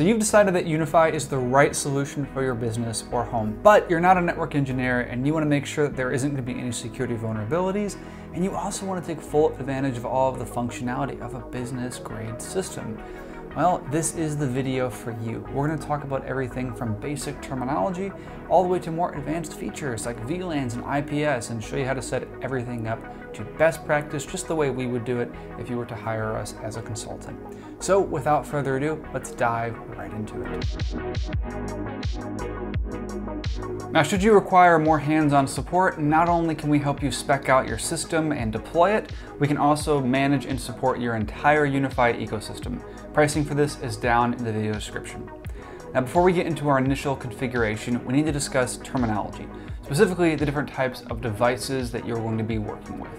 So you've decided that UniFi is the right solution for your business or home, but you're not a network engineer and you want to make sure that there isn't going to be any security vulnerabilities, and you also want to take full advantage of all of the functionality of a business grade system. Well, this is the video for you. We're going to talk about everything from basic terminology all the way to more advanced features like VLANs and IPS and show you how to set everything up to best practice just the way we would do it if you were to hire us as a consultant. So without further ado, let's dive right into it. Now, should you require more hands-on support, not only can we help you spec out your system and deploy it, we can also manage and support your entire UniFi ecosystem. Pricing for this is down in the video description. Now, before we get into our initial configuration, we need to discuss terminology, specifically the different types of devices that you're going to be working with.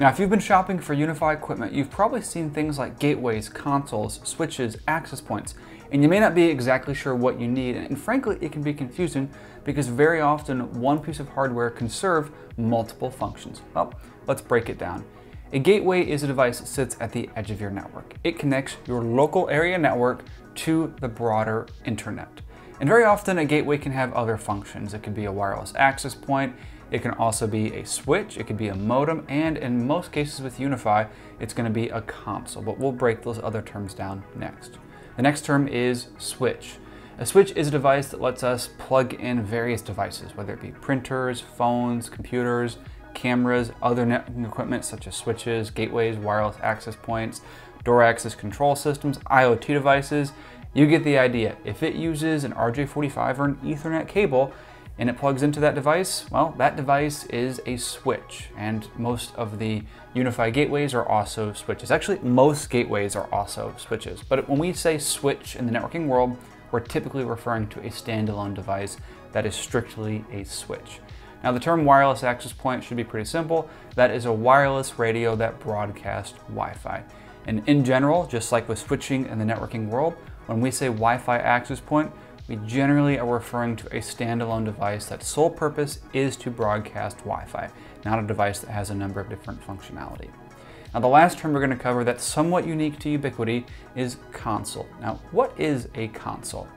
Now, if you've been shopping for UniFi equipment, you've probably seen things like gateways, consoles, switches, access points, and you may not be exactly sure what you need. And frankly, it can be confusing because very often one piece of hardware can serve multiple functions. Well, let's break it down. A gateway is a device that sits at the edge of your network. It connects your local area network to the broader internet. And very often a gateway can have other functions. It could be a wireless access point, it can also be a switch, it could be a modem, and in most cases with UniFi, it's gonna be a console, but we'll break those other terms down next. The next term is switch. A switch is a device that lets us plug in various devices, whether it be printers, phones, computers, cameras, other networking equipment such as switches, gateways, wireless access points, door access control systems, IoT devices. You get the idea. If it uses an RJ45 or an Ethernet cable and it plugs into that device, well, that device is a switch. And most of the UniFi gateways are also switches. Actually, most gateways are also switches. But when we say switch in the networking world, we're typically referring to a standalone device that is strictly a switch. Now the term wireless access point should be pretty simple. That is a wireless radio that broadcasts Wi-Fi. And in general, just like with switching in the networking world, when we say Wi-Fi access point, we generally are referring to a standalone device that sole purpose is to broadcast Wi-Fi, not a device that has a number of different functionality. Now the last term we're going to cover that's somewhat unique to Ubiquiti is console. Now what is a console?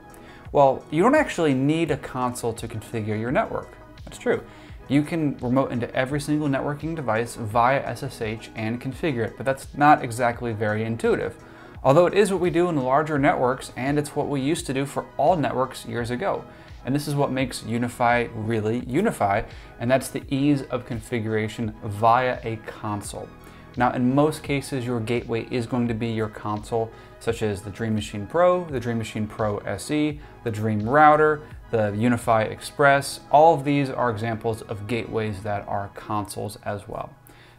Well, you don't actually need a console to configure your network. That's true. You can remote into every single networking device via SSH and configure it, but that's not exactly very intuitive. Although it is what we do in larger networks, and it's what we used to do for all networks years ago. And this is what makes UniFi really UniFi, and that's the ease of configuration via a console. Now, in most cases, your gateway is going to be your console, such as the Dream Machine Pro, the Dream Machine Pro SE, the Dream Router, the UniFi Express. All of these are examples of gateways that are consoles as well.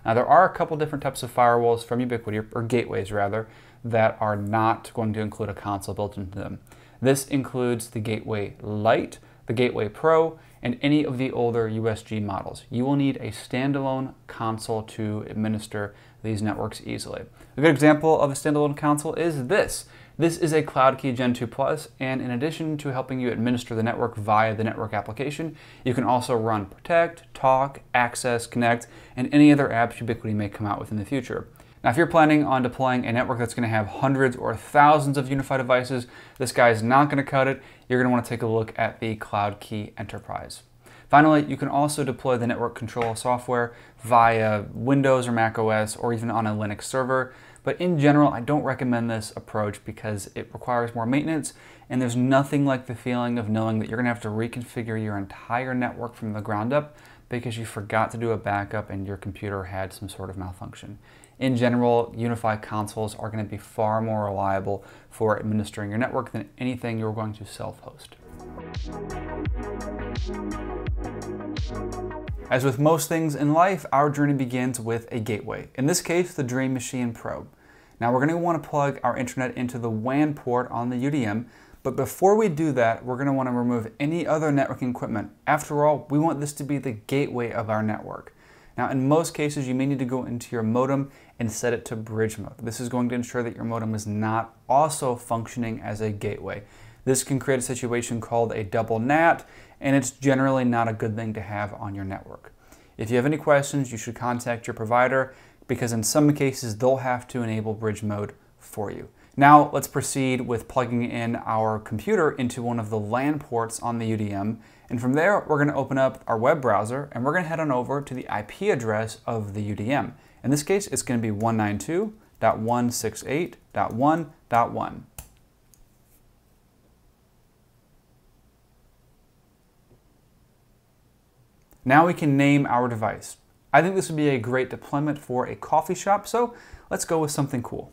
Now, there are a couple different types of firewalls from Ubiquiti, or gateways rather, that are not going to include a console built into them. This includes the Gateway Lite, the Gateway Pro, and any of the older USG models. You will need a standalone console to administer these networks easily. A good example of a standalone console is this. This is a CloudKey Gen 2 Plus, and in addition to helping you administer the network via the network application, you can also run Protect, Talk, Access, Connect, and any other apps Ubiquiti may come out with in the future. Now, if you're planning on deploying a network that's going to have hundreds or thousands of UniFi devices, this guy is not going to cut it. You're going to want to take a look at the CloudKey Enterprise. Finally, you can also deploy the network control software via Windows or Mac OS or even on a Linux server. But in general, I don't recommend this approach because it requires more maintenance and there's nothing like the feeling of knowing that you're gonna have to reconfigure your entire network from the ground up because you forgot to do a backup and your computer had some sort of malfunction. In general, UniFi consoles are going to be far more reliable for administering your network than anything you're going to self-host. As with most things in life, our journey begins with a gateway. In this case, the Dream Machine Pro. Now we're going to want to plug our internet into the WAN port on the UDM, but before we do that, we're going to want to remove any other networking equipment. After all, we want this to be the gateway of our network. Now, in most cases, you may need to go into your modem and set it to bridge mode. This is going to ensure that your modem is not also functioning as a gateway. This can create a situation called a double NAT, and it's generally not a good thing to have on your network. If you have any questions, you should contact your provider because in some cases, they'll have to enable bridge mode for you. Now let's proceed with plugging in our computer into one of the LAN ports on the UDM. And from there, we're gonna open up our web browser and we're gonna head on over to the IP address of the UDM. In this case, it's gonna be 192.168.1.1. Now we can name our device. I think this would be a great deployment for a coffee shop, so let's go with something cool.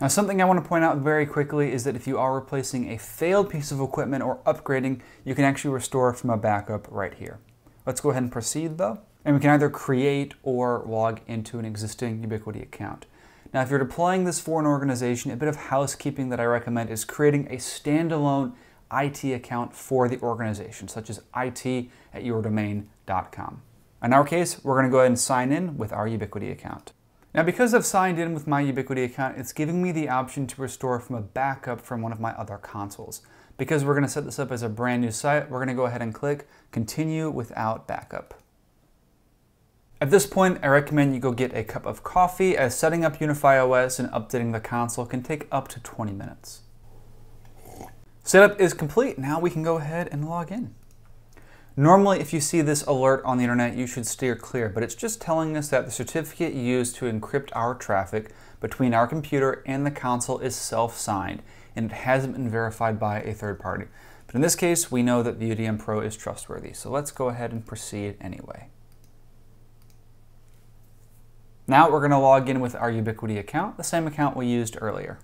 Now something I want to point out very quickly is that if you are replacing a failed piece of equipment or upgrading, you can actually restore from a backup right here. Let's go ahead and proceed though. And we can either create or log into an existing Ubiquiti account. Now if you're deploying this for an organization, a bit of housekeeping that I recommend is creating a standalone IT account for the organization, such as it at yourdomain.com. In our case, we're going to go ahead and sign in with our Ubiquiti account. Now because I've signed in with my Ubiquiti account, it's giving me the option to restore from a backup from one of my other consoles. Because we're going to set this up as a brand new site, we're going to go ahead and click Continue Without Backup. At this point, I recommend you go get a cup of coffee as setting up UniFi OS and updating the console can take up to 20 minutes. Setup is complete. Now we can go ahead and log in. Normally, if you see this alert on the internet, you should steer clear, but it's just telling us that the certificate used to encrypt our traffic between our computer and the console is self-signed, and it hasn't been verified by a third party. But in this case, we know that the UDM Pro is trustworthy, so let's go ahead and proceed anyway. Now we're going to log in with our Ubiquiti account, the same account we used earlier.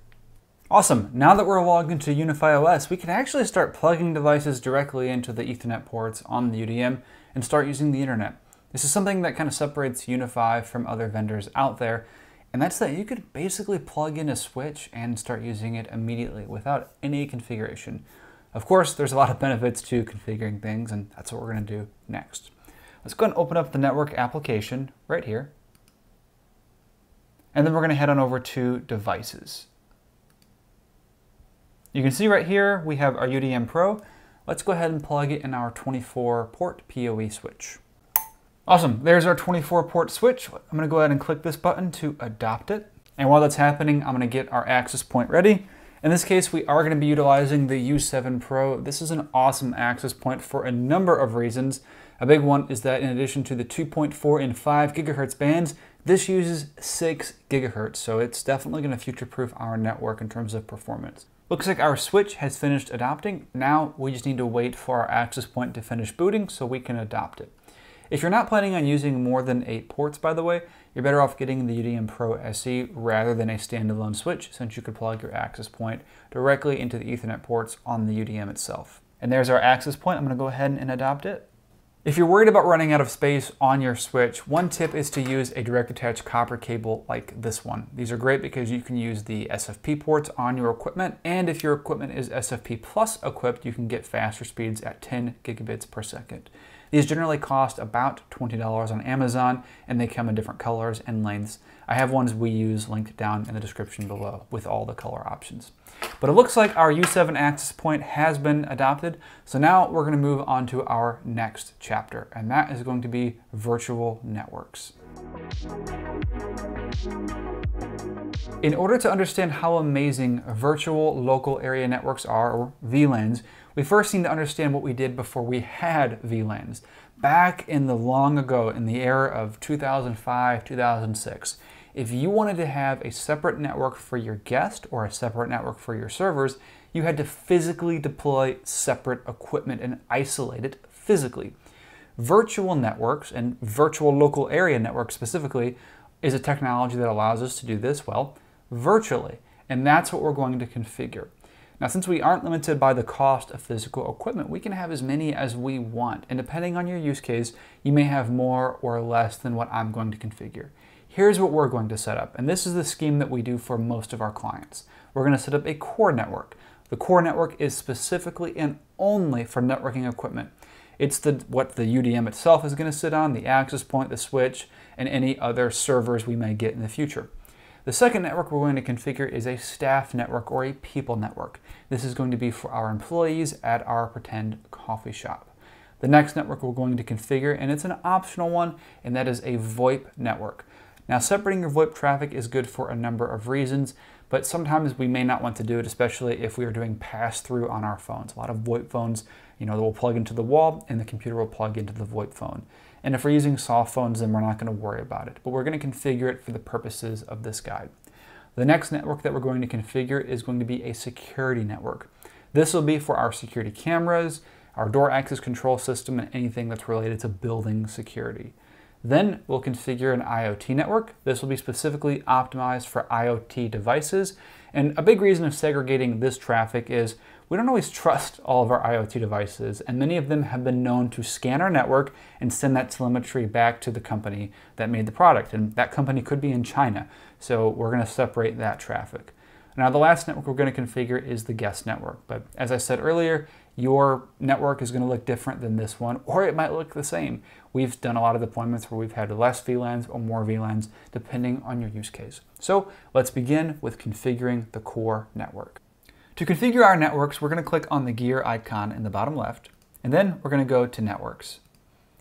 Awesome, now that we're logged into UniFi OS, we can actually start plugging devices directly into the Ethernet ports on the UDM and start using the internet. This is something that kind of separates UniFi from other vendors out there, and that's that you could basically plug in a switch and start using it immediately without any configuration. Of course, there's a lot of benefits to configuring things, and that's what we're going to do next. Let's go and open up the network application right here. And then we're going to head on over to devices. You can see right here, we have our UDM Pro. Let's go ahead and plug it in our 24 port PoE switch. Awesome, there's our 24 port switch. I'm gonna go ahead and click this button to adopt it. And while that's happening, I'm gonna get our access point ready. In this case, we are gonna be utilizing the U7 Pro. This is an awesome access point for a number of reasons. A big one is that in addition to the 2.4 and 5 gigahertz bands, this uses 6 gigahertz, so it's definitely gonna future-proof our network in terms of performance. Looks like our switch has finished adopting. Now we just need to wait for our access point to finish booting so we can adopt it. If you're not planning on using more than eight ports, by the way, you're better off getting the UDM Pro SE rather than a standalone switch since you could plug your access point directly into the Ethernet ports on the UDM itself. And there's our access point. I'm gonna go ahead and adopt it. If you're worried about running out of space on your switch, one tip is to use a direct attached copper cable like this one. These are great because you can use the SFP ports on your equipment, and if your equipment is SFP Plus equipped, you can get faster speeds at 10 gigabits per second. These generally cost about $20 on Amazon, and they come in different colors and lengths. I have ones we use linked down in the description below with all the color options. But it looks like our U7 access point has been adopted. So now we're gonna move on to our next chapter, and that is going to be virtual networks. In order to understand how amazing virtual local area networks are, or VLANs, we first need to understand what we did before we had VLANs. Back in the long ago, in the era of 2005, 2006, if you wanted to have a separate network for your guest or a separate network for your servers, you had to physically deploy separate equipment and isolate it physically. Virtual networks and virtual local area networks specifically is a technology that allows us to do this, well, virtually. And that's what we're going to configure. Now, since we aren't limited by the cost of physical equipment, we can have as many as we want. And depending on your use case, you may have more or less than what I'm going to configure. Here's what we're going to set up, and this is the scheme that we do for most of our clients. We're going to set up a core network. The core network is specifically and only for networking equipment. It's the, what the UDM itself is going to sit on, the access point, the switch, and any other servers we may get in the future. The second network we're going to configure is a staff network or a people network. This is going to be for our employees at our pretend coffee shop. The next network we're going to configure, and it's an optional one, and that is a VoIP network. Now separating your VoIP traffic is good for a number of reasons, but sometimes we may not want to do it, especially if we are doing pass-through on our phones. A lot of VoIP phones, you know, they will plug into the wall and the computer will plug into the VoIP phone. And if we're using soft phones, then we're not going to worry about it, but we're going to configure it for the purposes of this guide. The next network that we're going to configure is going to be a security network. This will be for our security cameras, our door access control system, and anything that's related to building security. Then we'll configure an IoT network. This will be specifically optimized for IoT devices. And a big reason of segregating this traffic is we don't always trust all of our IoT devices, and many of them have been known to scan our network and send that telemetry back to the company that made the product. And that company could be in China, so we're going to separate that traffic. Now, the last network we're going to configure is the guest network. But as I said earlier, your network is going to look different than this one, or it might look the same. We've done a lot of deployments where we've had less VLANs or more VLANs, depending on your use case. So let's begin with configuring the core network. To configure our networks, we're going to click on the gear icon in the bottom left, and then we're going to go to networks.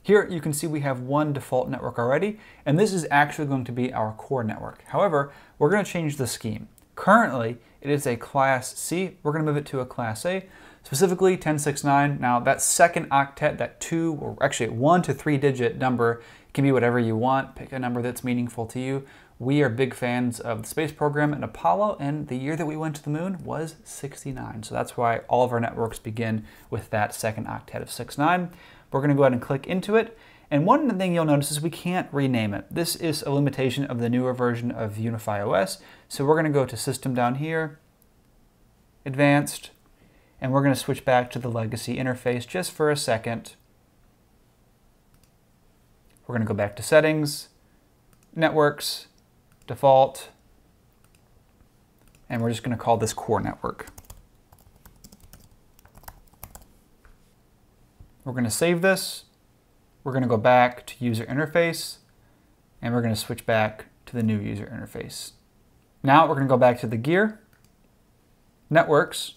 Here you can see we have one default network already, and this is actually going to be our core network. However, we're going to change the scheme. Currently, it is a Class C. We're going to move it to a Class A specifically 1069. Now that second octet, that two or actually one to three digit number can be whatever you want. Pick a number that's meaningful to you. We are big fans of the space program and Apollo, and the year that we went to the moon was 69. So that's why all of our networks begin with that second octet of 69. We're going to go ahead and click into it. And one thing you'll notice is we can't rename it. This is a limitation of the newer version of UniFi OS. So we're going to go to System down here, Advanced, and we're going to switch back to the legacy interface just for a second. We're going to go back to settings, networks, default, and we're just going to call this core network. We're going to save this. We're going to go back to user interface, and we're going to switch back to the new user interface. Now we're going to go back to the gear, networks,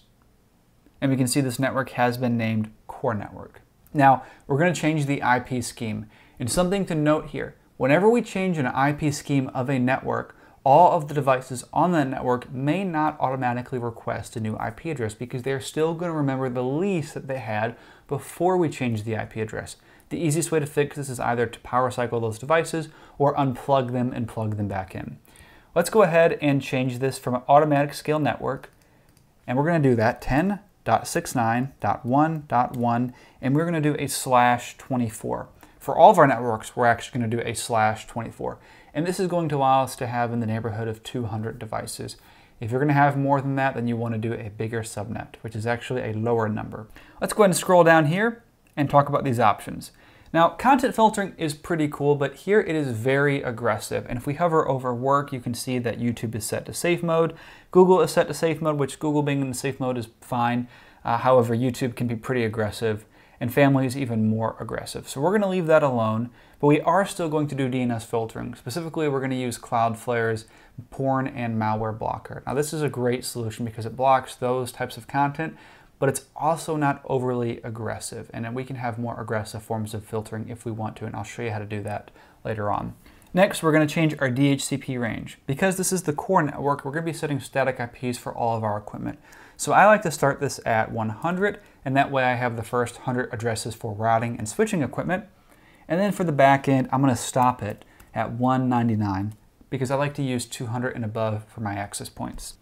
and we can see this network has been named Core Network. Now, we're going to change the IP scheme. And something to note here, whenever we change an IP scheme of a network, all of the devices on that network may not automatically request a new IP address because they're still going to remember the lease that they had before we change the IP address. The easiest way to fix this is either to power cycle those devices or unplug them and plug them back in. Let's go ahead and change this from an automatic scale network, and we're going to do that 10 .69.1.1, and we're going to do a slash 24. For all of our networks, we're actually going to do a slash 24. And this is going to allow us to have in the neighborhood of 200 devices. If you're going to have more than that, then you want to do a bigger subnet, which is actually a lower number. Let's go ahead and scroll down here and talk about these options. Now, content filtering is pretty cool, but here it is very aggressive. And if we hover over work, you can see that YouTube is set to safe mode. Google is set to safe mode, which Google being in safe mode is fine. Uh, however, YouTube can be pretty aggressive and family is even more aggressive. So we're going to leave that alone, but we are still going to do DNS filtering. Specifically, we're going to use Cloudflare's porn and malware blocker. Now this is a great solution because it blocks those types of content, but it's also not overly aggressive. And we can have more aggressive forms of filtering if we want to, and I'll show you how to do that later on. Next, we're going to change our DHCP range. Because this is the core network, we're going to be setting static IPs for all of our equipment. So I like to start this at 100, and that way I have the first 100 addresses for routing and switching equipment. And then for the back end, I'm going to stop it at 199 because I like to use 200 and above for my access points.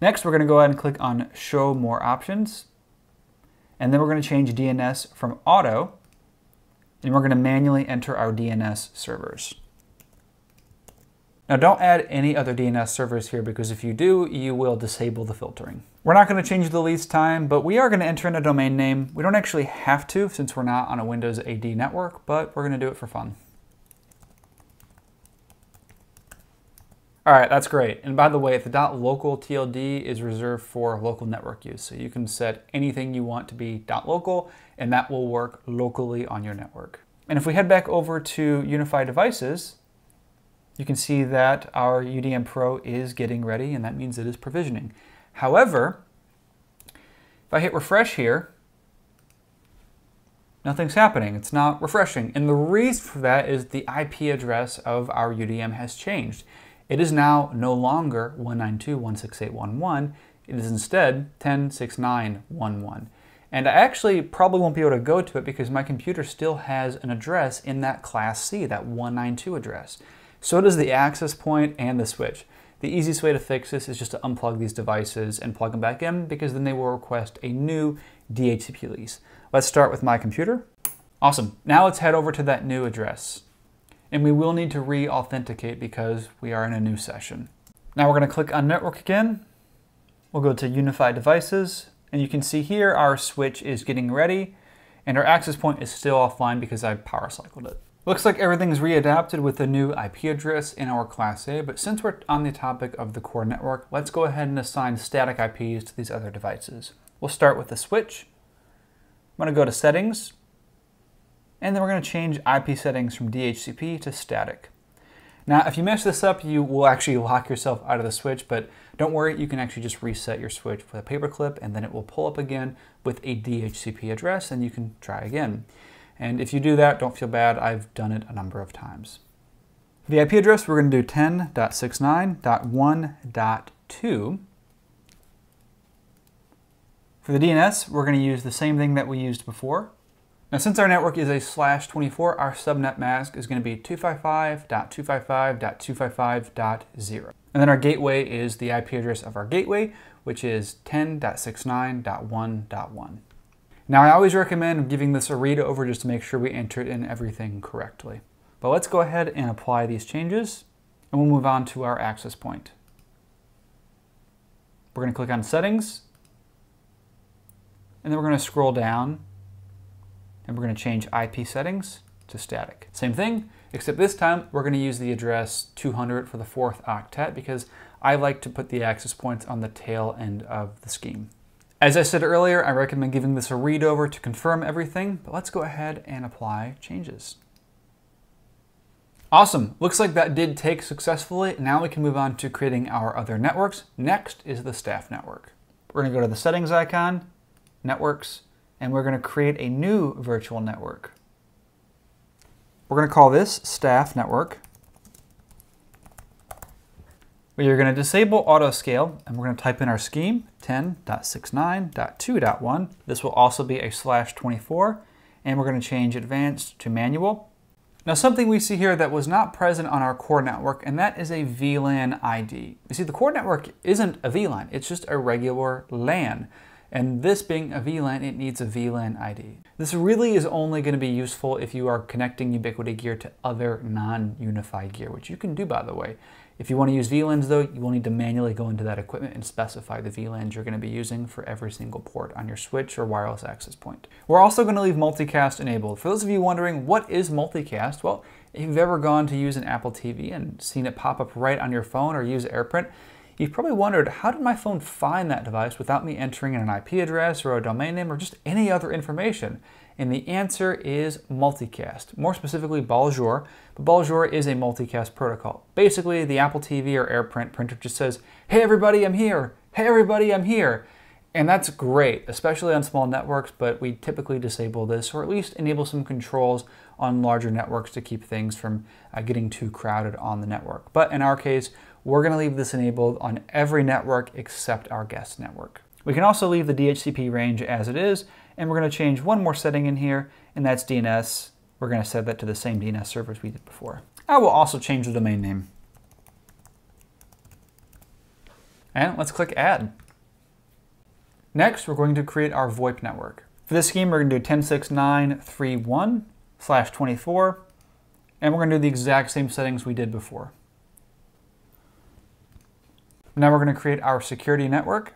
Next, we're going to go ahead and click on Show More Options. And then we're going to change DNS from auto, and we're going to manually enter our DNS servers. Now don't add any other DNS servers here because if you do, you will disable the filtering. We're not going to change the lease time, but we are going to enter in a domain name. We don't actually have to since we're not on a Windows AD network, but we're going to do it for fun. All right, that's great. And by the way, the .local TLD is reserved for local network use. So you can set anything you want to be .local, and that will work locally on your network. And if we head back over to UniFi devices, you can see that our UDM Pro is getting ready, and that means it is provisioning. However, if I hit refresh here, nothing's happening. It's not refreshing. And the reason for that is the IP address of our UDM has changed. It is now no longer 192.168.1.1. It is instead 10.69.1.1. And I actually probably won't be able to go to it because my computer still has an address in that class C, that 192 address. So does the access point and the switch. The easiest way to fix this is just to unplug these devices and plug them back in because then they will request a new DHCP lease. Let's start with my computer. Awesome. Now let's head over to that new address. And we will need to re-authenticate because we are in a new session. Now we're going to click on network again. We'll go to UniFi devices and you can see here our switch is getting ready and our access point is still offline because I power cycled it. Looks like everything's readapted with the new IP address in our Class A, but since we're on the topic of the core network, let's go ahead and assign static IPs to these other devices. We'll start with the switch. I'm gonna go to settings, and then we're gonna change IP settings from DHCP to static. Now, if you mess this up, you will actually lock yourself out of the switch, but don't worry, you can actually just reset your switch with a paperclip, and then it will pull up again with a DHCP address, and you can try again. And if you do that, don't feel bad. I've done it a number of times. For the IP address, we're going to do 10.69.1.2. For the DNS, we're going to use the same thing that we used before. Now, since our network is a slash 24, our subnet mask is going to be 255.255.255.0. And then our gateway is the IP address of our gateway, which is 10.69.1.1. Now I always recommend giving this a read over just to make sure we enter in everything correctly. But let's go ahead and apply these changes and we'll move on to our access point. We're going to click on settings and then we're going to scroll down and we're going to change IP settings to static. Same thing, except this time we're going to use the address 200 for the fourth octet because I like to put the access points on the tail end of the scheme. As I said earlier, I recommend giving this a read over to confirm everything, but let's go ahead and apply changes. Awesome, looks like that did take successfully. Now we can move on to creating our other networks. Next is the staff network. We're gonna go to the settings icon, networks, and we're gonna create a new virtual network. We're gonna call this staff network. We are going to disable auto scale and we're going to type in our scheme 10.69.2.1. This will also be a slash 24 and we're going to change advanced to manual. Now something we see here that was not present on our core network and that is a VLAN ID. You see the core network isn't a VLAN, it's just a regular LAN. And this being a VLAN, it needs a VLAN ID. This really is only going to be useful if you are connecting Ubiquiti gear to other non-UniFi gear, which you can do by the way. If you want to use VLANs though, you will need to manually go into that equipment and specify the VLANs you're going to be using for every single port on your switch or wireless access point. We're also going to leave multicast enabled. For those of you wondering, what is multicast? Well, if you've ever gone to use an Apple TV and seen it pop up right on your phone or use AirPrint, You've probably wondered, how did my phone find that device without me entering an IP address or a domain name or just any other information? And the answer is multicast, more specifically Bonjour. But Bonjour is a multicast protocol. Basically, the Apple TV or AirPrint printer just says, hey everybody, I'm here. Hey everybody, I'm here. And that's great, especially on small networks, but we typically disable this or at least enable some controls on larger networks to keep things from uh, getting too crowded on the network. But in our case, we're gonna leave this enabled on every network except our guest network. We can also leave the DHCP range as it is, and we're going to change one more setting in here, and that's DNS. We're going to set that to the same DNS servers we did before. I will also change the domain name. And let's click Add. Next, we're going to create our VoIP network. For this scheme, we're going to do 106931 slash 24, and we're going to do the exact same settings we did before. Now we're going to create our security network.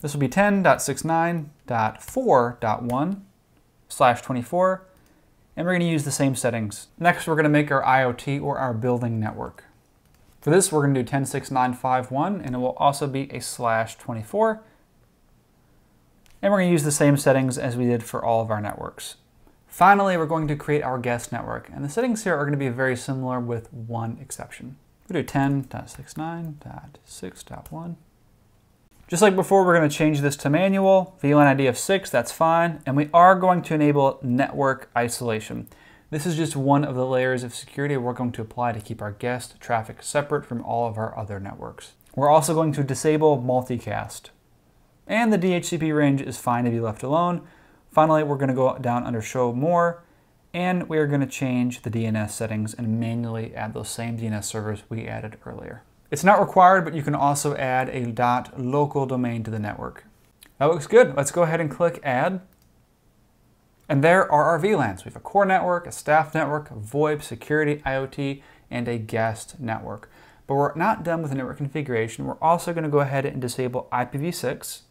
This will be 10.69.4.1 slash 24, and we're going to use the same settings. Next, we're going to make our IoT or our building network. For this, we're going to do 10.6951, and it will also be a slash 24. And we're going to use the same settings as we did for all of our networks. Finally, we're going to create our guest network, and the settings here are going to be very similar with one exception. We do 10.69.6.1. Just like before, we're going to change this to manual, VLAN ID of 6, that's fine, and we are going to enable network isolation. This is just one of the layers of security we're going to apply to keep our guest traffic separate from all of our other networks. We're also going to disable multicast. And the DHCP range is fine to be left alone. Finally, we're going to go down under Show More, and we are going to change the DNS settings and manually add those same DNS servers we added earlier. It's not required, but you can also add a .local domain to the network. That looks good. Let's go ahead and click Add. And there are our VLANs. We have a core network, a staff network, VoIP, security, IoT, and a guest network. But we're not done with the network configuration. We're also going to go ahead and disable IPv6.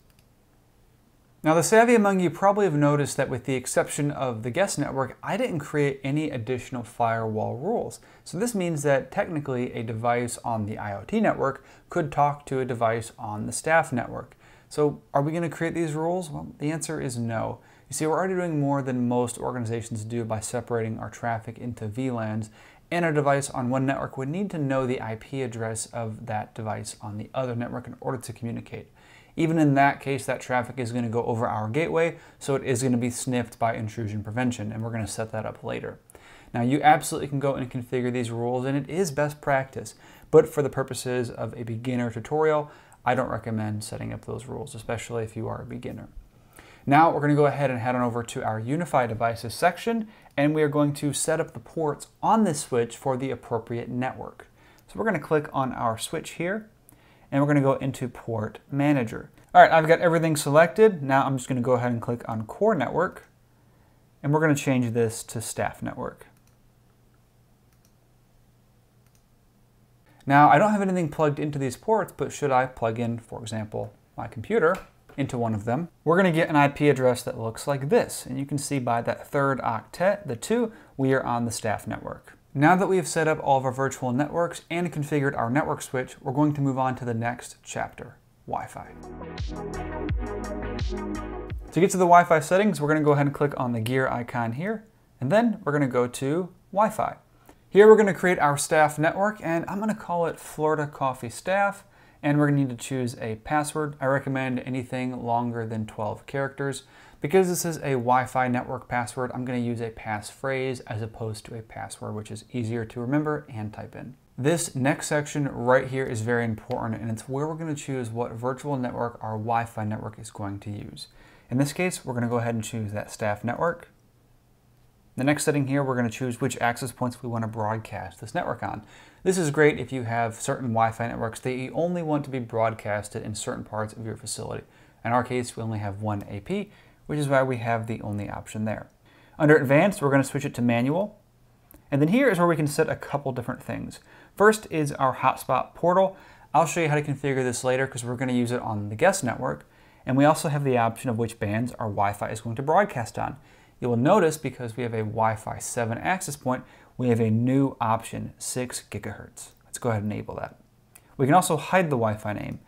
Now the savvy among you probably have noticed that with the exception of the guest network, I didn't create any additional firewall rules. So this means that technically a device on the IoT network could talk to a device on the staff network. So are we going to create these rules? Well, the answer is no. You see, we're already doing more than most organizations do by separating our traffic into VLANs, and a device on one network would need to know the IP address of that device on the other network in order to communicate. Even in that case, that traffic is going to go over our gateway, so it is going to be sniffed by intrusion prevention, and we're going to set that up later. Now, you absolutely can go and configure these rules, and it is best practice, but for the purposes of a beginner tutorial, I don't recommend setting up those rules, especially if you are a beginner. Now we're going to go ahead and head on over to our UniFi Devices section, and we are going to set up the ports on this switch for the appropriate network. So we're going to click on our switch here, and we're going to go into Port Manager. All right, I've got everything selected. Now I'm just going to go ahead and click on Core Network, and we're going to change this to Staff Network. Now, I don't have anything plugged into these ports, but should I plug in, for example, my computer, into one of them, we're going to get an IP address that looks like this. And you can see by that third octet, the 2, we are on the staff network. Now that we have set up all of our virtual networks and configured our network switch, we're going to move on to the next chapter, Wi-Fi. To get to the Wi-Fi settings, we're going to go ahead and click on the gear icon here, and then we're going to go to Wi-Fi. Here we're going to create our staff network, and I'm going to call it Florida Coffee Staff and we're going to need to choose a password. I recommend anything longer than 12 characters. Because this is a Wi-Fi network password, I'm going to use a passphrase as opposed to a password, which is easier to remember and type in. This next section right here is very important, and it's where we're going to choose what virtual network our Wi-Fi network is going to use. In this case, we're going to go ahead and choose that staff network. The next setting here, we're going to choose which access points we want to broadcast this network on. This is great if you have certain Wi-Fi networks that you only want to be broadcasted in certain parts of your facility. In our case, we only have one AP, which is why we have the only option there. Under Advanced, we're going to switch it to Manual. And then here is where we can set a couple different things. First is our hotspot portal. I'll show you how to configure this later because we're going to use it on the guest network. And we also have the option of which bands our Wi-Fi is going to broadcast on. You will notice because we have a Wi-Fi 7 access point, we have a new option, 6 gigahertz. Let's go ahead and enable that. We can also hide the Wi-Fi name.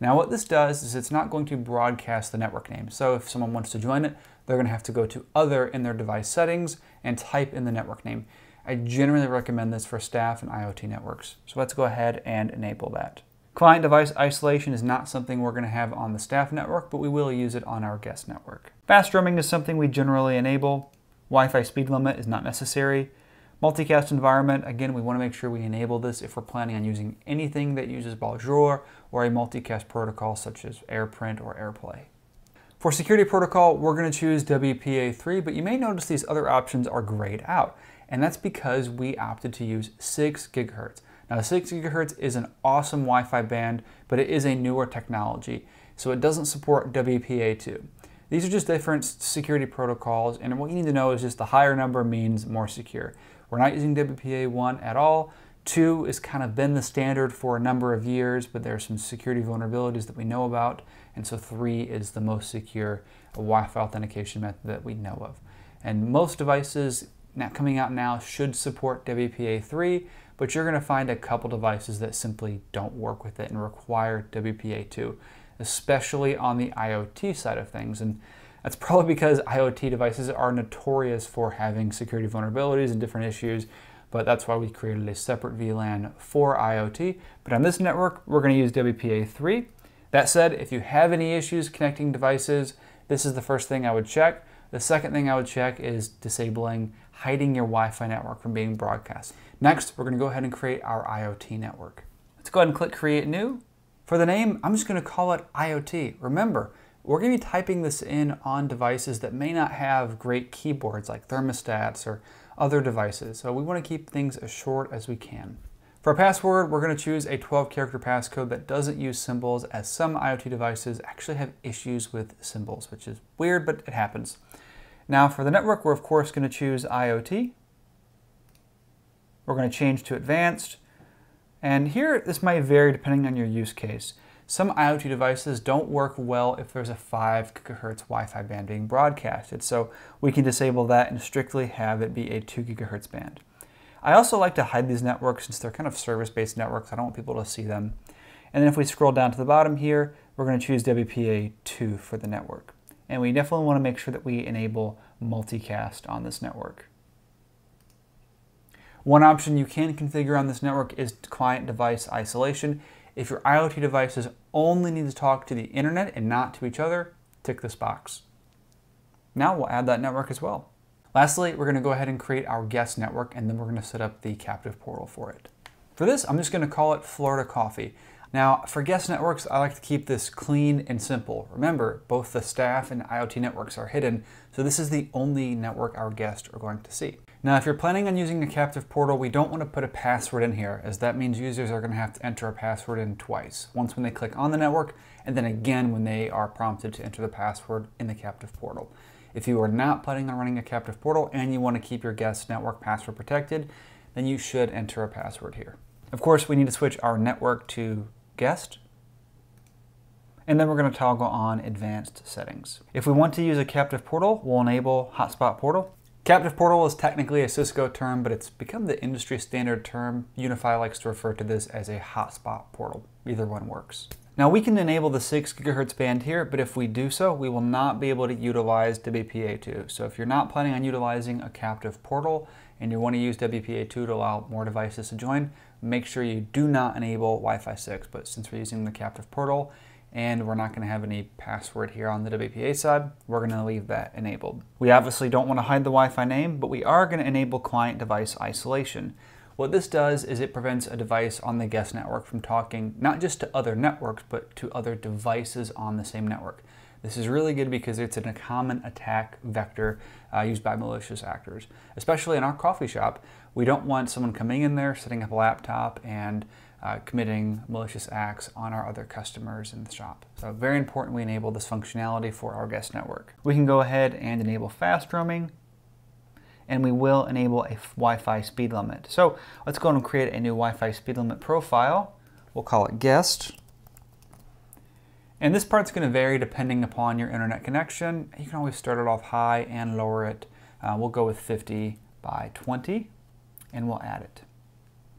Now what this does is it's not going to broadcast the network name. So if someone wants to join it, they're going to have to go to Other in their device settings and type in the network name. I generally recommend this for staff and IoT networks. So let's go ahead and enable that. Client device isolation is not something we're going to have on the staff network, but we will use it on our guest network. Fast roaming is something we generally enable. Wi-Fi speed limit is not necessary. Multicast environment, again, we want to make sure we enable this if we're planning on using anything that uses Bonjour or a multicast protocol such as AirPrint or AirPlay. For security protocol, we're going to choose WPA3, but you may notice these other options are grayed out, and that's because we opted to use 6 gigahertz. Now 6 gigahertz is an awesome Wi-Fi band, but it is a newer technology, so it doesn't support WPA2. These are just different security protocols, and what you need to know is just the higher number means more secure. We're not using WPA1 at all. 2 has kind of been the standard for a number of years, but there are some security vulnerabilities that we know about, and so 3 is the most secure Wi-Fi authentication method that we know of. And most devices now coming out now should support WPA3, but you're going to find a couple devices that simply don't work with it and require WPA2, especially on the IoT side of things. And that's probably because IoT devices are notorious for having security vulnerabilities and different issues, but that's why we created a separate VLAN for IoT. But on this network, we're going to use WPA3. That said, if you have any issues connecting devices, this is the first thing I would check. The second thing I would check is disabling hiding your Wi-Fi network from being broadcast. Next, we're going to go ahead and create our IoT network. Let's go ahead and click Create New. For the name, I'm just going to call it IoT. Remember, we're going to be typing this in on devices that may not have great keyboards like thermostats or other devices, so we want to keep things as short as we can. For a password, we're going to choose a 12 character passcode that doesn't use symbols as some IoT devices actually have issues with symbols, which is weird, but it happens. Now for the network, we're of course going to choose IoT. We're going to change to advanced. And here, this might vary depending on your use case. Some IoT devices don't work well if there's a 5 gigahertz Wi-Fi band being broadcasted, so we can disable that and strictly have it be a 2 gigahertz band. I also like to hide these networks since they're kind of service-based networks. I don't want people to see them. And then if we scroll down to the bottom here, we're going to choose WPA2 for the network. And we definitely want to make sure that we enable multicast on this network. One option you can configure on this network is client device isolation. If your IoT devices only need to talk to the internet and not to each other, tick this box. Now we'll add that network as well. Lastly, we're going to go ahead and create our guest network and then we're going to set up the captive portal for it. For this, I'm just going to call it Florida Coffee. Now, for guest networks, I like to keep this clean and simple. Remember, both the staff and IoT networks are hidden, so this is the only network our guests are going to see. Now, if you're planning on using a captive portal, we don't want to put a password in here, as that means users are going to have to enter a password in twice. Once when they click on the network, and then again when they are prompted to enter the password in the captive portal. If you are not planning on running a captive portal and you want to keep your guest network password protected, then you should enter a password here. Of course, we need to switch our network to guest, and then we're going to toggle on advanced settings. If we want to use a captive portal, we'll enable hotspot portal. Captive portal is technically a Cisco term, but it's become the industry standard term. UniFi likes to refer to this as a hotspot portal. Either one works. Now we can enable the 6 gigahertz band here, but if we do so, we will not be able to utilize WPA2. So if you're not planning on utilizing a captive portal and you want to use WPA2 to allow more devices to join, make sure you do not enable Wi-Fi 6. But since we're using the captive portal and we're not going to have any password here on the WPA side, we're going to leave that enabled. We obviously don't want to hide the Wi-Fi name, but we are going to enable client device isolation. What this does is it prevents a device on the guest network from talking not just to other networks, but to other devices on the same network. This is really good because it's a common attack vector uh, used by malicious actors. Especially in our coffee shop, we don't want someone coming in there, setting up a laptop, and uh, committing malicious acts on our other customers in the shop. So very important we enable this functionality for our guest network. We can go ahead and enable fast roaming and we will enable a Wi-Fi speed limit. So let's go and create a new Wi-Fi speed limit profile. We'll call it guest. And this part's going to vary depending upon your internet connection. You can always start it off high and lower it. Uh, we'll go with 50 by 20 and we'll add it.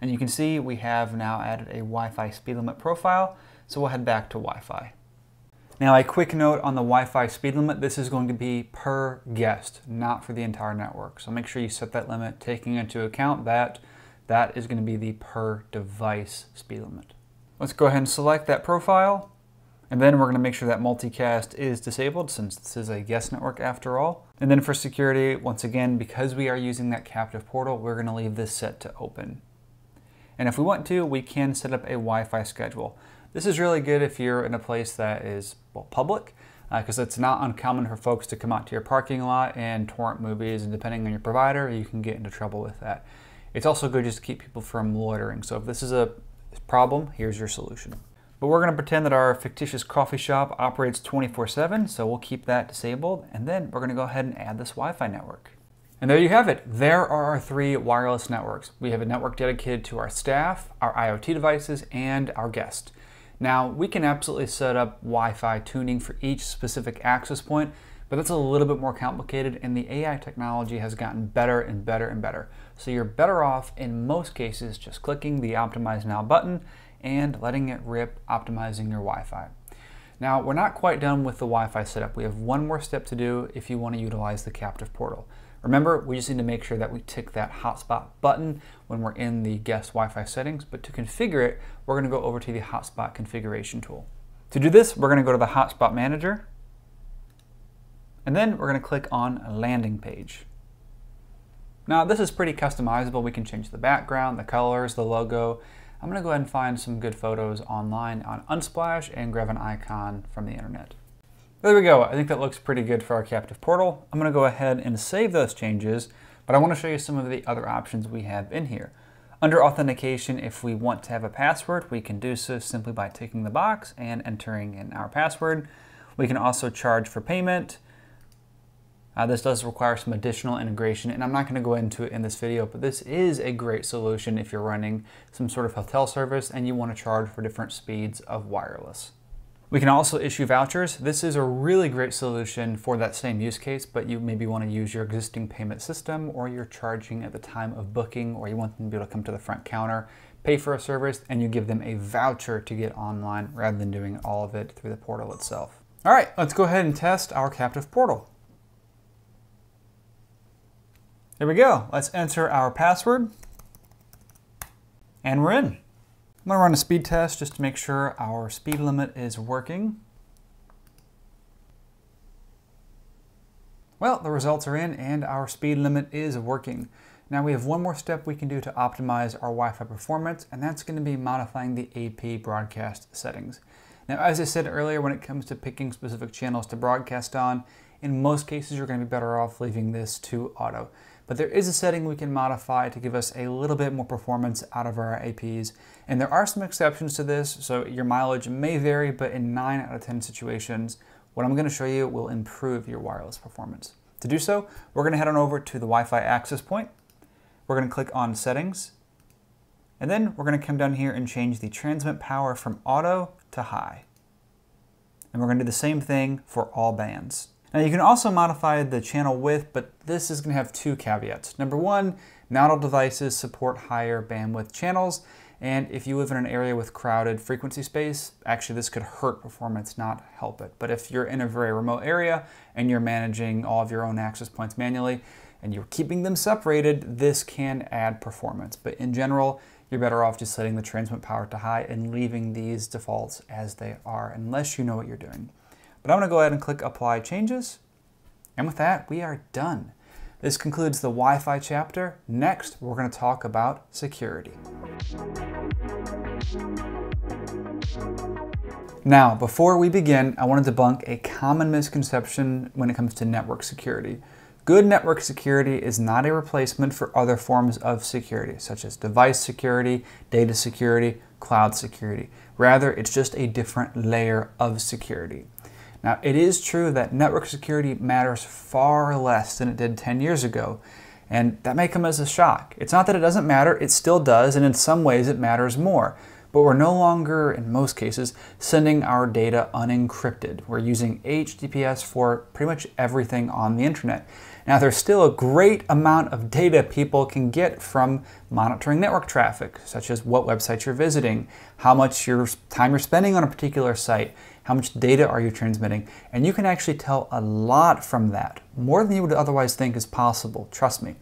And you can see we have now added a Wi-Fi speed limit profile, so we'll head back to Wi-Fi. Now a quick note on the Wi-Fi speed limit, this is going to be per guest, not for the entire network. So make sure you set that limit, taking into account that that is going to be the per device speed limit. Let's go ahead and select that profile. And then we're going to make sure that multicast is disabled since this is a guest network after all. And then for security, once again, because we are using that captive portal, we're going to leave this set to open. And if we want to, we can set up a Wi-Fi schedule. This is really good if you're in a place that is well, public, because uh, it's not uncommon for folks to come out to your parking lot and torrent movies, and depending on your provider, you can get into trouble with that. It's also good just to keep people from loitering. So if this is a problem, here's your solution. But we're going to pretend that our fictitious coffee shop operates 24-7, so we'll keep that disabled, and then we're going to go ahead and add this Wi-Fi network. And there you have it. There are our three wireless networks. We have a network dedicated to our staff, our IoT devices, and our guests. Now, we can absolutely set up Wi-Fi tuning for each specific access point, but that's a little bit more complicated and the AI technology has gotten better and better and better. So you're better off in most cases just clicking the Optimize Now button and letting it rip optimizing your Wi-Fi. Now, we're not quite done with the Wi-Fi setup. We have one more step to do if you want to utilize the captive portal. Remember, we just need to make sure that we tick that hotspot button when we're in the guest Wi-Fi settings, but to configure it, we're gonna go over to the hotspot configuration tool. To do this, we're gonna go to the hotspot manager, and then we're gonna click on landing page. Now this is pretty customizable. We can change the background, the colors, the logo. I'm gonna go ahead and find some good photos online on Unsplash and grab an icon from the internet. There we go. I think that looks pretty good for our captive portal. I'm gonna go ahead and save those changes, but I wanna show you some of the other options we have in here. Under authentication, if we want to have a password, we can do so simply by ticking the box and entering in our password. We can also charge for payment. Uh, this does require some additional integration, and I'm not going to go into it in this video, but this is a great solution if you're running some sort of hotel service and you want to charge for different speeds of wireless. We can also issue vouchers. This is a really great solution for that same use case, but you maybe want to use your existing payment system or you're charging at the time of booking or you want them to be able to come to the front counter, pay for a service, and you give them a voucher to get online rather than doing all of it through the portal itself. All right, let's go ahead and test our captive portal. There we go. Let's enter our password and we're in. I'm to run a speed test just to make sure our speed limit is working. Well, the results are in and our speed limit is working. Now we have one more step we can do to optimize our Wi-Fi performance, and that's going to be modifying the AP broadcast settings. Now, as I said earlier, when it comes to picking specific channels to broadcast on, in most cases you're going to be better off leaving this to auto. But there is a setting we can modify to give us a little bit more performance out of our APs. And there are some exceptions to this, so your mileage may vary, but in 9 out of 10 situations, what I'm going to show you will improve your wireless performance. To do so, we're going to head on over to the Wi-Fi access point. We're going to click on Settings, and then we're going to come down here and change the transmit power from auto to high. And we're going to do the same thing for all bands. Now you can also modify the channel width, but this is going to have two caveats. Number one, not all devices support higher bandwidth channels, and if you live in an area with crowded frequency space, actually this could hurt performance, not help it. But if you're in a very remote area and you're managing all of your own access points manually, and you're keeping them separated, this can add performance. But in general, you're better off just setting the transmit power to high and leaving these defaults as they are, unless you know what you're doing. But I'm going to go ahead and click Apply Changes. And with that, we are done. This concludes the Wi-Fi chapter. Next, we're going to talk about security. Now, before we begin, I want to debunk a common misconception when it comes to network security. Good network security is not a replacement for other forms of security, such as device security, data security, cloud security. Rather, it's just a different layer of security. Now, it is true that network security matters far less than it did 10 years ago, and that may come as a shock. It's not that it doesn't matter, it still does, and in some ways it matters more. But we're no longer, in most cases, sending our data unencrypted. We're using HTTPS for pretty much everything on the internet. Now, there's still a great amount of data people can get from monitoring network traffic, such as what websites you're visiting, how much your time you're spending on a particular site, how much data are you transmitting? And you can actually tell a lot from that, more than you would otherwise think is possible, trust me.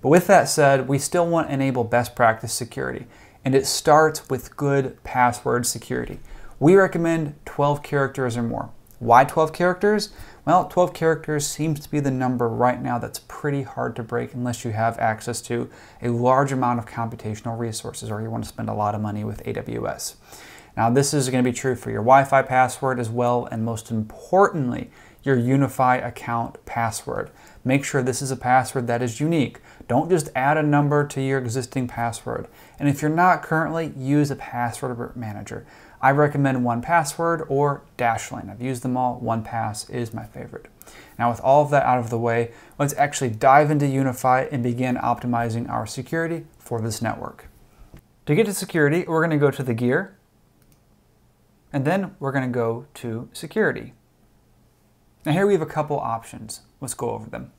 But with that said, we still want to enable best practice security, and it starts with good password security. We recommend 12 characters or more. Why 12 characters? Well, 12 characters seems to be the number right now that's pretty hard to break unless you have access to a large amount of computational resources or you want to spend a lot of money with AWS. Now this is going to be true for your Wi-Fi password as well, and most importantly, your UniFi account password. Make sure this is a password that is unique. Don't just add a number to your existing password. And if you're not currently, use a password manager. I recommend 1Password or Dashlane. I've used them all. 1Pass is my favorite. Now with all of that out of the way, let's actually dive into UniFi and begin optimizing our security for this network. To get to security, we're going to go to the gear, and then we're going to go to security. Now here we have a couple options. Let's go over them.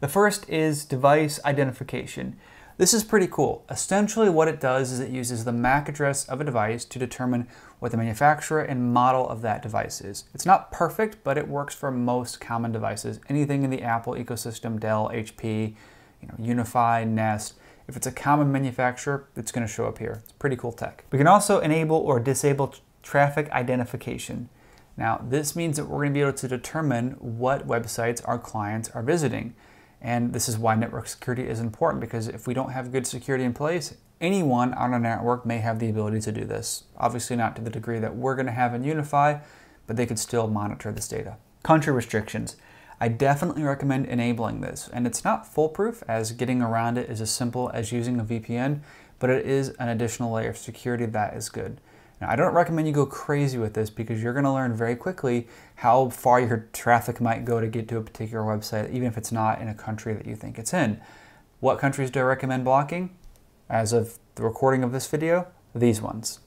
The first is device identification. This is pretty cool. Essentially what it does is it uses the MAC address of a device to determine what the manufacturer and model of that device is. It's not perfect, but it works for most common devices. Anything in the Apple ecosystem, Dell, HP, you know, UniFi, Nest, if it's a common manufacturer, it's going to show up here. It's pretty cool tech. We can also enable or disable traffic identification. Now, this means that we're going to be able to determine what websites our clients are visiting. And this is why network security is important because if we don't have good security in place, anyone on a network may have the ability to do this. Obviously not to the degree that we're going to have in UniFi, but they could still monitor this data. Country restrictions. I definitely recommend enabling this, and it's not foolproof as getting around it is as simple as using a VPN, but it is an additional layer of security that is good. Now, I don't recommend you go crazy with this because you're going to learn very quickly how far your traffic might go to get to a particular website, even if it's not in a country that you think it's in. What countries do I recommend blocking? As of the recording of this video, these ones.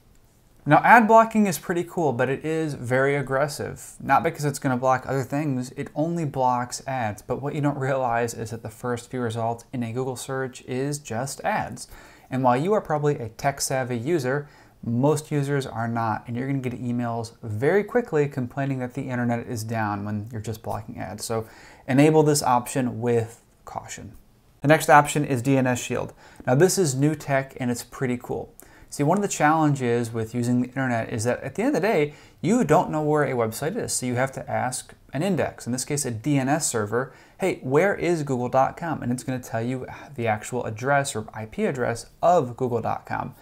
Now, ad blocking is pretty cool, but it is very aggressive. Not because it's going to block other things, it only blocks ads. But what you don't realize is that the first few results in a Google search is just ads. And while you are probably a tech savvy user, most users are not, and you're going to get emails very quickly complaining that the internet is down when you're just blocking ads. So enable this option with caution. The next option is DNS Shield. Now this is new tech and it's pretty cool. See, one of the challenges with using the internet is that at the end of the day, you don't know where a website is. So you have to ask an index, in this case a DNS server, hey, where is google.com? And it's going to tell you the actual address or IP address of google.com.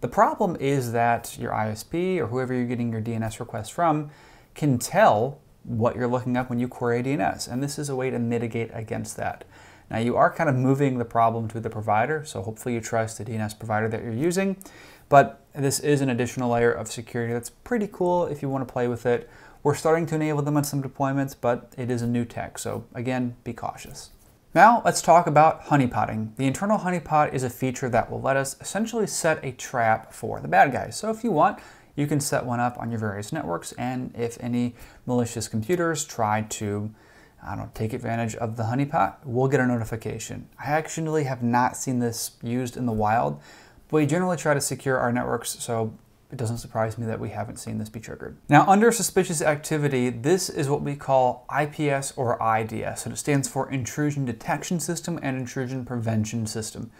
The problem is that your ISP or whoever you're getting your DNS request from can tell what you're looking up when you query DNS, and this is a way to mitigate against that. Now you are kind of moving the problem to the provider, so hopefully you trust the DNS provider that you're using, but this is an additional layer of security that's pretty cool if you want to play with it. We're starting to enable them on some deployments, but it is a new tech, so again, be cautious. Now let's talk about honeypotting. The internal honeypot is a feature that will let us essentially set a trap for the bad guys. So if you want, you can set one up on your various networks and if any malicious computers try to I don't take advantage of the honeypot, we'll get a notification. I actually have not seen this used in the wild, but we generally try to secure our networks so it doesn't surprise me that we haven't seen this be triggered. Now, under suspicious activity, this is what we call IPS or IDS, and it stands for Intrusion Detection System and Intrusion Prevention System.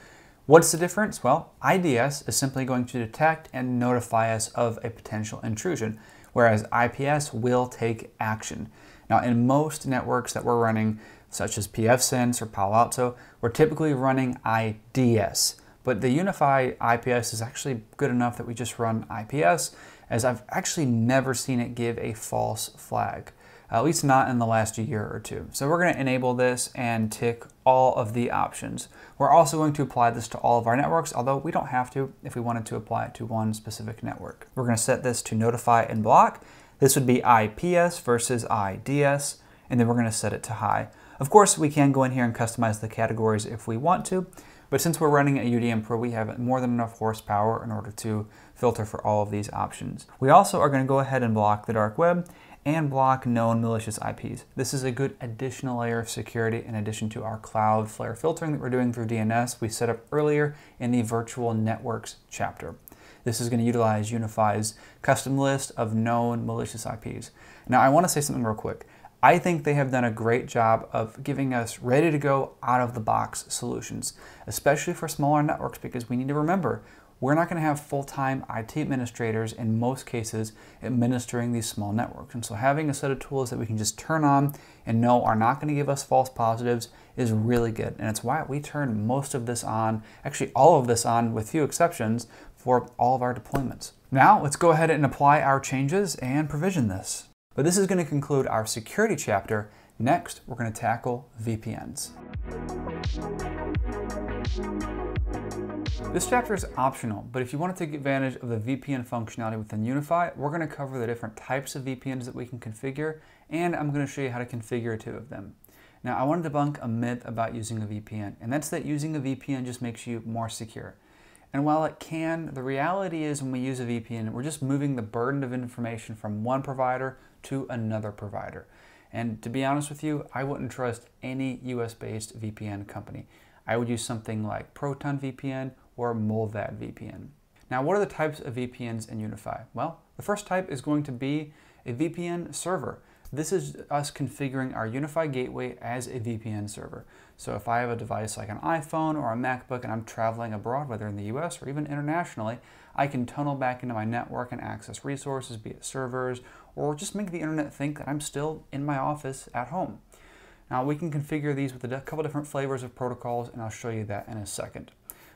What's the difference? Well, IDS is simply going to detect and notify us of a potential intrusion, whereas IPS will take action. Now, in most networks that we're running, such as pfSense or Palo Alto, we're typically running IDS. But the UniFi IPS is actually good enough that we just run IPS, as I've actually never seen it give a false flag, at least not in the last year or two. So we're going to enable this and tick all of the options. We're also going to apply this to all of our networks, although we don't have to if we wanted to apply it to one specific network. We're going to set this to notify and block. This would be IPS versus IDS, and then we're going to set it to high. Of course, we can go in here and customize the categories if we want to, but since we're running a UDM Pro, we have more than enough horsepower in order to filter for all of these options. We also are going to go ahead and block the dark web and block known malicious IPs. This is a good additional layer of security in addition to our Cloudflare filtering that we're doing through DNS we set up earlier in the virtual networks chapter. This is going to utilize UniFi's custom list of known malicious IPs. Now I want to say something real quick. I think they have done a great job of giving us ready to go out of the box solutions, especially for smaller networks because we need to remember we're not going to have full-time IT administrators in most cases administering these small networks. And so having a set of tools that we can just turn on and know are not going to give us false positives is really good. And it's why we turn most of this on, actually all of this on with few exceptions for all of our deployments. Now let's go ahead and apply our changes and provision this. But this is going to conclude our security chapter. Next, we're going to tackle VPNs. This chapter is optional, but if you want to take advantage of the VPN functionality within UniFi, we're going to cover the different types of VPNs that we can configure, and I'm going to show you how to configure two of them. Now, I want to debunk a myth about using a VPN, and that's that using a VPN just makes you more secure. And while it can, the reality is when we use a VPN, we're just moving the burden of information from one provider to another provider. And to be honest with you, I wouldn't trust any US based VPN company. I would use something like Proton VPN or Mullvad VPN. Now, what are the types of VPNs in UniFi? Well, the first type is going to be a VPN server. This is us configuring our UniFi gateway as a VPN server. So if I have a device like an iPhone or a MacBook and I'm traveling abroad, whether in the US or even internationally, I can tunnel back into my network and access resources, be it servers, or just make the internet think that I'm still in my office at home. Now we can configure these with a couple different flavors of protocols and I'll show you that in a second.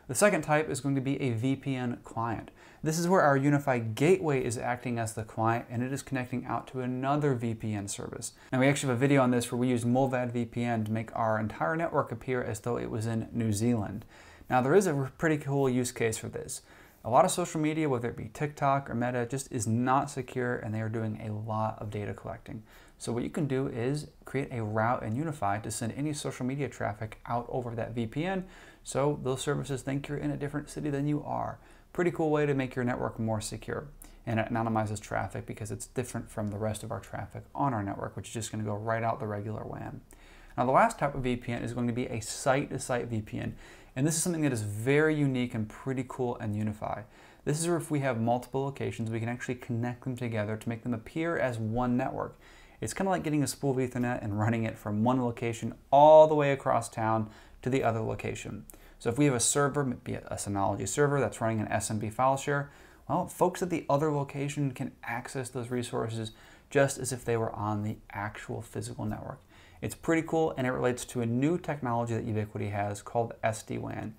The second type is going to be a VPN client. This is where our UniFi gateway is acting as the client and it is connecting out to another VPN service. Now we actually have a video on this where we use Mullvad VPN to make our entire network appear as though it was in New Zealand. Now there is a pretty cool use case for this. A lot of social media, whether it be TikTok or Meta, just is not secure and they are doing a lot of data collecting. So what you can do is create a route in UniFi to send any social media traffic out over that VPN so those services think you're in a different city than you are. Pretty cool way to make your network more secure. And it anonymizes traffic because it's different from the rest of our traffic on our network, which is just going to go right out the regular WAN. Now the last type of VPN is going to be a site-to-site VPN. And this is something that is very unique and pretty cool and UniFi. This is where if we have multiple locations, we can actually connect them together to make them appear as one network. It's kind of like getting a spool of Ethernet and running it from one location all the way across town to the other location. So if we have a server, be it a Synology server that's running an SMB file share, well, folks at the other location can access those resources just as if they were on the actual physical network. It's pretty cool and it relates to a new technology that Ubiquiti has called SD-WAN.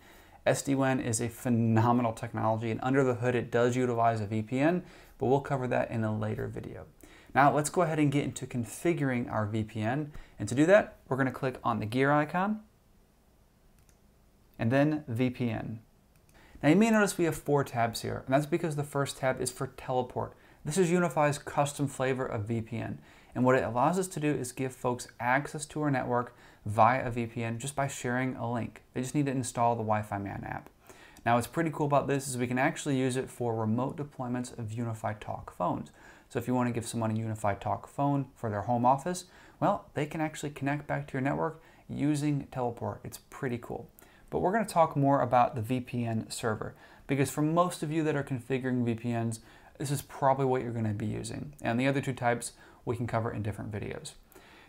SD-WAN is a phenomenal technology and under the hood it does utilize a VPN, but we'll cover that in a later video. Now let's go ahead and get into configuring our VPN. And to do that, we're going to click on the gear icon and then VPN. Now you may notice we have four tabs here, and that's because the first tab is for teleport. This is UniFi's custom flavor of VPN. And what it allows us to do is give folks access to our network via a VPN just by sharing a link. They just need to install the WiFiman app. Now what's pretty cool about this is we can actually use it for remote deployments of UniFi Talk phones. So if you want to give someone a UniFi Talk phone for their home office, well, they can actually connect back to your network using Teleport. It's pretty cool. But we're going to talk more about the VPN server because for most of you that are configuring VPNs, this is probably what you're going to be using. And the other two types we can cover in different videos.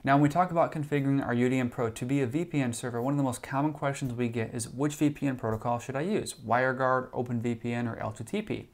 Now, when we talk about configuring our UDM Pro to be a VPN server, one of the most common questions we get is which VPN protocol should I use? WireGuard, OpenVPN, or L2TP?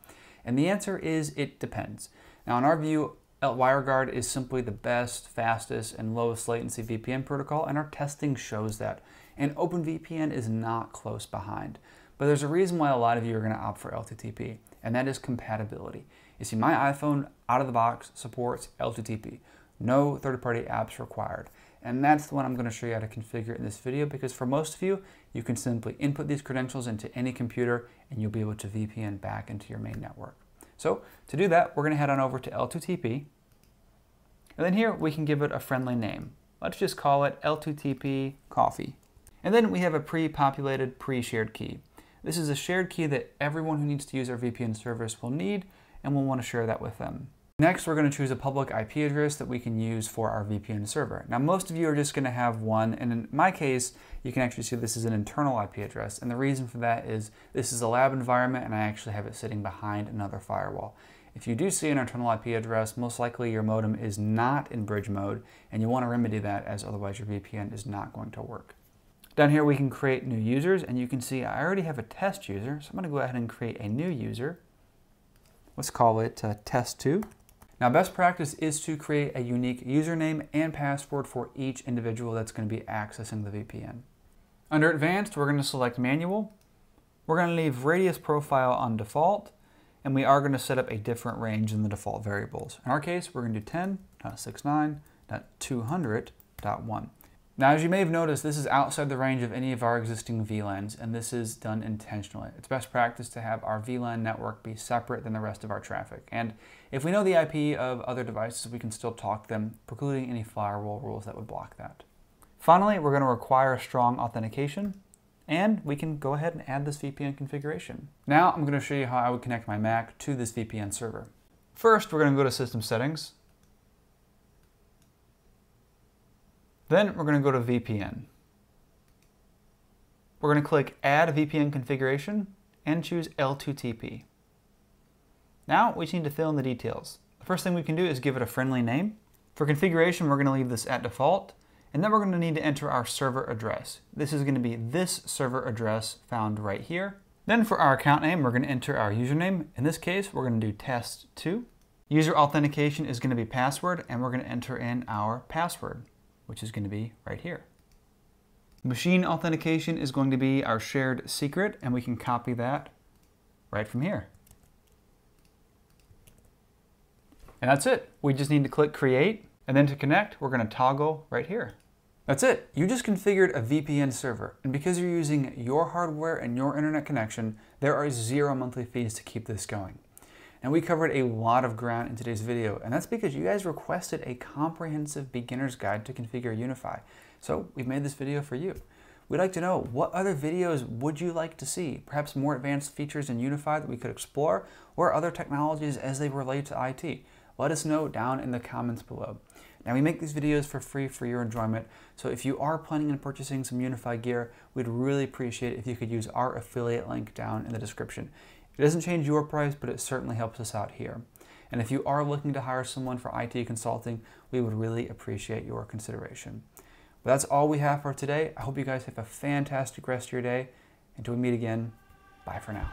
And the answer is it depends. Now, in our view, WireGuard is simply the best, fastest, and lowest latency VPN protocol, and our testing shows that. And OpenVPN is not close behind. But there's a reason why a lot of you are going to opt for L2TP, and that is compatibility. You see, my iPhone out of the box supports L2TP. No third-party apps required. And that's the one I'm going to show you how to configure in this video because for most of you, you can simply input these credentials into any computer and you'll be able to VPN back into your main network. So to do that, we're going to head on over to L2TP. And then here we can give it a friendly name. Let's just call it L2TP Coffee. And then we have a pre-populated, pre-shared key. This is a shared key that everyone who needs to use our VPN service will need, and we'll want to share that with them. Next, we're going to choose a public IP address that we can use for our VPN server. Now, most of you are just going to have one, and in my case, you can actually see this is an internal IP address, and the reason for that is this is a lab environment, and I actually have it sitting behind another firewall. If you do see an internal IP address, most likely your modem is not in bridge mode, and you want to remedy that as otherwise your VPN is not going to work. Down here we can create new users, and you can see I already have a test user, so I'm going to go ahead and create a new user. Let's call it uh, test2. Now best practice is to create a unique username and password for each individual that's going to be accessing the VPN. Under advanced, we're going to select manual. We're going to leave radius profile on default, and we are going to set up a different range than the default variables. In our case, we're going to do 10.69.200.1. Now, as you may have noticed, this is outside the range of any of our existing VLANs, and this is done intentionally. It's best practice to have our VLAN network be separate than the rest of our traffic. And if we know the IP of other devices, we can still talk them, precluding any firewall rules that would block that. Finally, we're going to require strong authentication, and we can go ahead and add this VPN configuration. Now, I'm going to show you how I would connect my Mac to this VPN server. First, we're going to go to System Settings, Then we're going to go to VPN. We're going to click Add VPN Configuration and choose L2TP. Now we just need to fill in the details. The first thing we can do is give it a friendly name. For configuration, we're going to leave this at default, and then we're going to need to enter our server address. This is going to be this server address found right here. Then for our account name, we're going to enter our username. In this case, we're going to do test2. User authentication is going to be password, and we're going to enter in our password. Which is going to be right here. Machine authentication is going to be our shared secret, and we can copy that right from here. And that's it. We just need to click create, and then to connect, we're going to toggle right here. That's it. You just configured a VPN server, and because you're using your hardware and your internet connection, there are zero monthly fees to keep this going. And we covered a lot of ground in today's video, and that's because you guys requested a comprehensive beginner's guide to configure UniFi. So we've made this video for you. We'd like to know what other videos would you like to see? Perhaps more advanced features in UniFi that we could explore, or other technologies as they relate to IT. Let us know down in the comments below. Now we make these videos for free for your enjoyment, so if you are planning on purchasing some UniFi gear, we'd really appreciate it if you could use our affiliate link down in the description. It doesn't change your price, but it certainly helps us out here. And if you are looking to hire someone for IT consulting, we would really appreciate your consideration. But that's all we have for today. I hope you guys have a fantastic rest of your day. Until we meet again, bye for now.